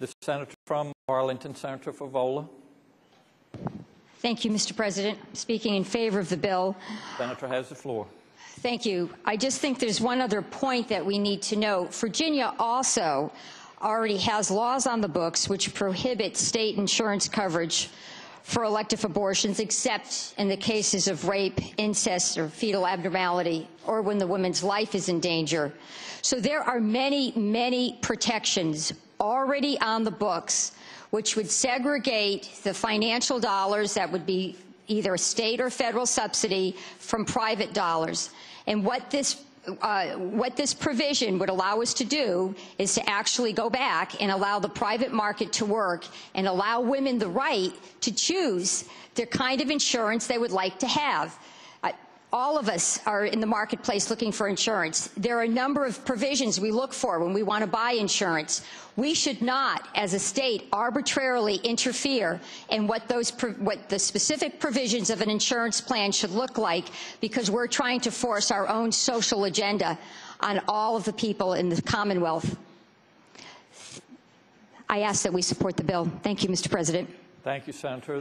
The senator from Arlington, Senator Favola. Thank you, Mr. President. Speaking in favor of the bill. Senator has the floor. Thank you. I just think there's one other point that we need to note. Virginia also already has laws on the books which prohibit state insurance coverage for elective abortions except in the cases of rape, incest, or fetal abnormality, or when the woman's life is in danger. So there are many, many protections already on the books which would segregate the financial dollars that would be either a state or federal subsidy from private dollars. And what this uh, what this provision would allow us to do is to actually go back and allow the private market to work and allow women the right to choose the kind of insurance they would like to have. All of us are in the marketplace looking for insurance. There are a number of provisions we look for when we want to buy insurance. We should not, as a state, arbitrarily interfere in what those what the specific provisions of an insurance plan should look like because we're trying to force our own social agenda on all of the people in the Commonwealth. I ask that we support the bill. Thank you, Mr. President. Thank you, Senator.